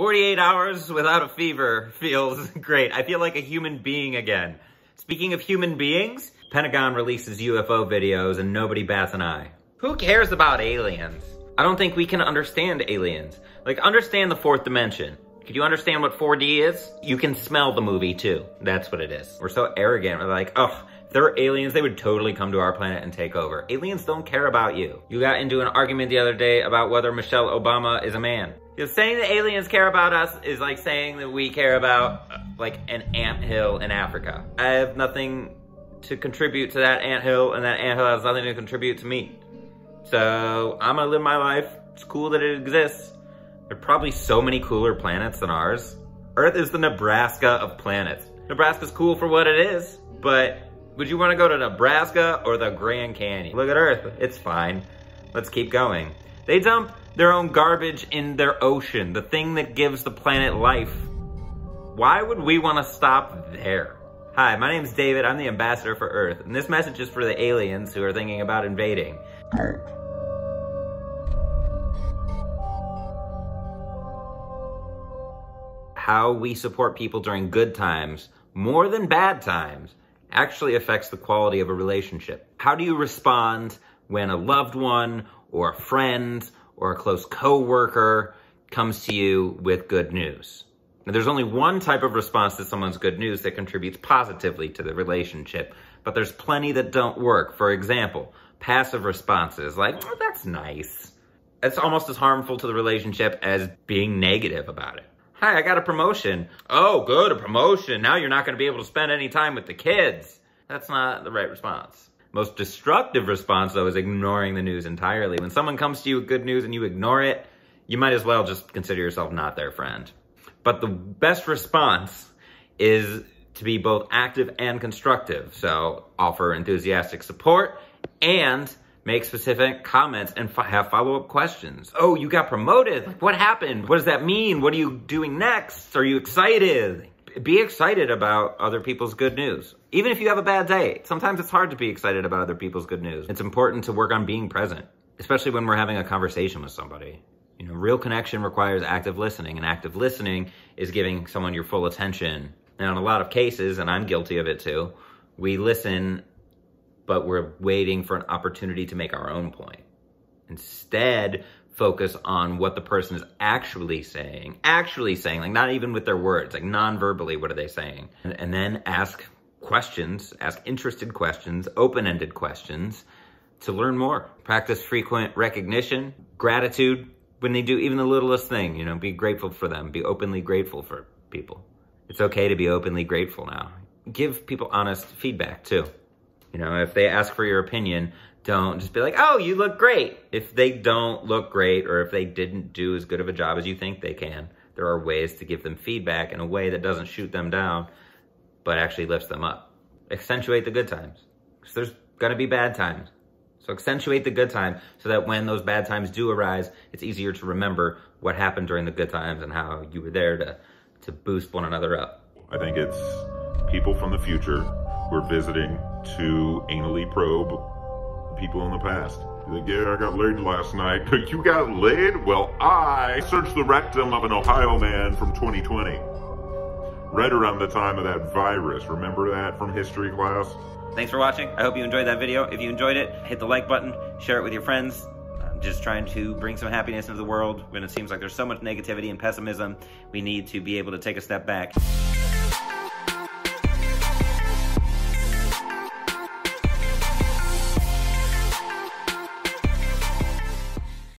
48 hours without a fever feels great. I feel like a human being again. Speaking of human beings, Pentagon releases UFO videos and nobody bats an eye. Who cares about aliens? I don't think we can understand aliens. Like, understand the fourth dimension. Could you understand what 4D is? You can smell the movie too. That's what it is. We're so arrogant. We're like, oh, if there were aliens, they would totally come to our planet and take over. Aliens don't care about you. You got into an argument the other day about whether Michelle Obama is a man. Because saying that aliens care about us is like saying that we care about like an ant hill in Africa. I have nothing to contribute to that ant hill and that ant hill has nothing to contribute to me. So I'm gonna live my life. It's cool that it exists. There are probably so many cooler planets than ours. Earth is the Nebraska of planets. Nebraska's cool for what it is, but would you want to go to Nebraska or the Grand Canyon? Look at Earth. It's fine. Let's keep going. They dump their own garbage in their ocean, the thing that gives the planet life. Why would we want to stop there? Hi, my name is David. I'm the ambassador for Earth, and this message is for the aliens who are thinking about invading. How we support people during good times, more than bad times, actually affects the quality of a relationship. How do you respond when a loved one or a friend or a close coworker comes to you with good news? Now, there's only one type of response to someone's good news that contributes positively to the relationship, but there's plenty that don't work. For example, passive responses like, oh, that's nice. It's almost as harmful to the relationship as being negative about it. Hi, I got a promotion. Oh, good, a promotion. Now you're not going to be able to spend any time with the kids. That's not the right response. Most destructive response, though, is ignoring the news entirely. When someone comes to you with good news and you ignore it, you might as well just consider yourself not their friend. But the best response is to be both active and constructive. So offer enthusiastic support and make specific comments and have follow-up questions. Oh, you got promoted. Like, what happened? What does that mean? What are you doing next? Are you excited? Be excited about other people's good news. Even if you have a bad day, sometimes it's hard to be excited about other people's good news. It's important to work on being present, especially when we're having a conversation with somebody. You know, real connection requires active listening, and active listening is giving someone your full attention. Now, in a lot of cases, and I'm guilty of it too, we listen but we're waiting for an opportunity to make our own point. Instead, focus on what the person is actually saying, actually saying, like not even with their words, like non-verbally, what are they saying? And, and then ask questions, ask interested questions, open-ended questions to learn more. Practice frequent recognition, gratitude when they do even the littlest thing, you know, be grateful for them, be openly grateful for people. It's okay to be openly grateful now. Give people honest feedback too. You know, if they ask for your opinion, don't just be like, oh, you look great. If they don't look great or if they didn't do as good of a job as you think they can, there are ways to give them feedback in a way that doesn't shoot them down, but actually lifts them up. Accentuate the good times. Because there's going to be bad times. So accentuate the good times so that when those bad times do arise, it's easier to remember what happened during the good times and how you were there to, to boost one another up. I think it's people from the future we're visiting to anally probe people in the past. Like, yeah, I got laid last night. you got laid? Well, I searched the rectum of an Ohio man from 2020. Right around the time of that virus. Remember that from history class? Thanks for watching. I hope you enjoyed that video. If you enjoyed it, hit the like button, share it with your friends. I'm just trying to bring some happiness into the world when it seems like there's so much negativity and pessimism. We need to be able to take a step back.